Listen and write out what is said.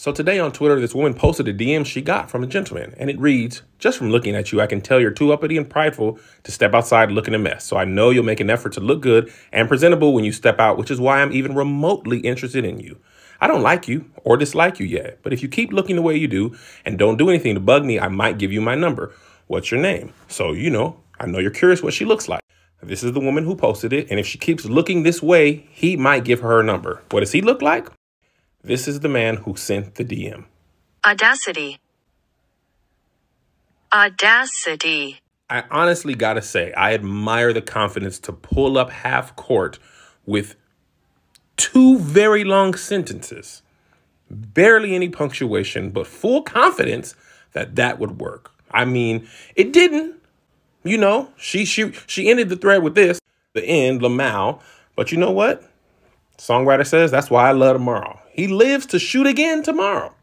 So today on Twitter, this woman posted a DM she got from a gentleman, and it reads, Just from looking at you, I can tell you're too uppity and prideful to step outside looking a mess. So I know you'll make an effort to look good and presentable when you step out, which is why I'm even remotely interested in you. I don't like you or dislike you yet, but if you keep looking the way you do and don't do anything to bug me, I might give you my number. What's your name? So, you know, I know you're curious what she looks like. This is the woman who posted it, and if she keeps looking this way, he might give her a number. What does he look like? This is the man who sent the DM. Audacity. Audacity. I honestly gotta say, I admire the confidence to pull up half court with two very long sentences, barely any punctuation, but full confidence that that would work. I mean, it didn't. You know, she she she ended the thread with this, the end, Lamau. But you know what? Songwriter says that's why I love tomorrow. He lives to shoot again tomorrow.